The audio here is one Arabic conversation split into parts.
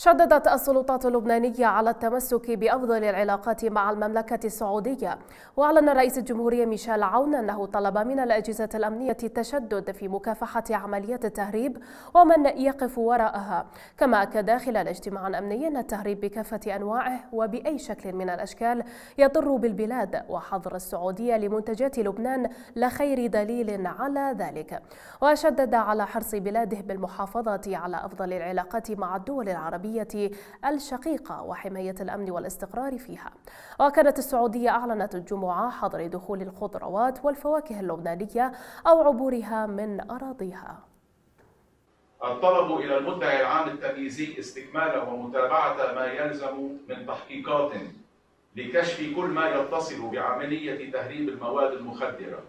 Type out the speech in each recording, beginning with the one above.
شددت السلطات اللبنانية على التمسك بأفضل العلاقات مع المملكة السعودية. وأعلن رئيس الجمهورية ميشيل عون أنه طلب من الأجهزة الأمنية التشدد في مكافحة عمليات التهريب ومن يقف وراءها. كما أكد خلال اجتماع أمني أن التهريب بكافة أنواعه وبأي شكل من الأشكال يضر بالبلاد. وحظر السعودية لمنتجات لبنان لخير دليل على ذلك. وشدد على حرص بلاده بالمحافظة على أفضل العلاقات مع الدول العربية العربية الشقيقة وحماية الأمن والاستقرار فيها. وكانت السعودية أعلنت الجمعة حظر دخول الخضروات والفواكه اللبنانية أو عبورها من أراضيها. الطلب إلى المدعي العام التمييزي استكمال ومتابعة ما يلزم من تحقيقات لكشف كل ما يتصل بعملية تهريب المواد المخدرة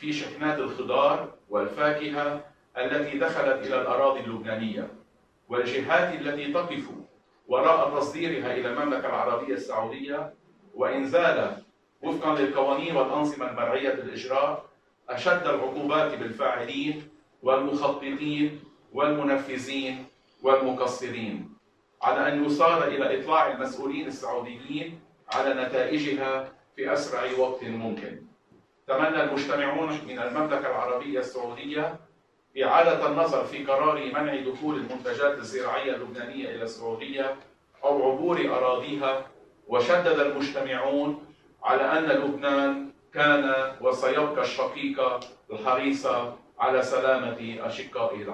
في شحنات الخضار والفاكهة التي دخلت إلى الأراضي اللبنانية. والجهات التي تقف وراء تصديرها إلى المملكة العربية السعودية وإنزال وفقا للقوانين والأنظمة المرعية للإجراء أشد العقوبات بالفاعلين والمخططين والمنفذين والمقصرين على أن يصار إلى إطلاع المسؤولين السعوديين على نتائجها في أسرع وقت ممكن. تمنى المجتمعون من المملكة العربية السعودية إعادة النظر في قرار منع دخول المنتجات الزراعية اللبنانية إلى السعودية أو عبور أراضيها وشدد المجتمعون على أن لبنان كان وسيبقى الشقيقة الحريصة على سلامة أشقائه العرب